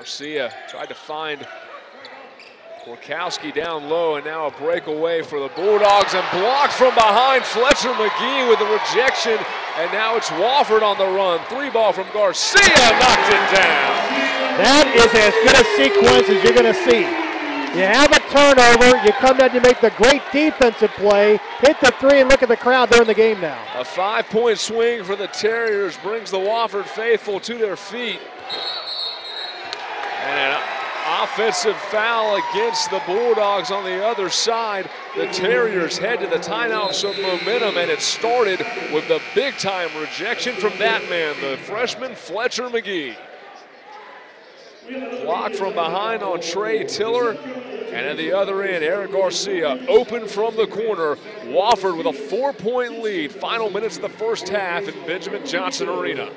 Garcia tried to find Gorkowski down low, and now a breakaway for the Bulldogs and blocked from behind. Fletcher Magee with a rejection, and now it's Wofford on the run. Three ball from Garcia, knocked it down. That is as good a sequence as you're going to see. You have a turnover, you come down, you make the great defensive play, hit the three, and look at the crowd. They're in the game now. A five point swing for the Terriers brings the Wofford faithful to their feet. Offensive foul against the Bulldogs on the other side. The Terriers head to the timeout some momentum, and it started with the big time rejection from that man, the freshman Fletcher Magee. Block from behind on Trey Tiller. And at the other end, Eric Garcia open from the corner. Wofford with a four point lead. Final minutes of the first half in Benjamin Johnson Arena.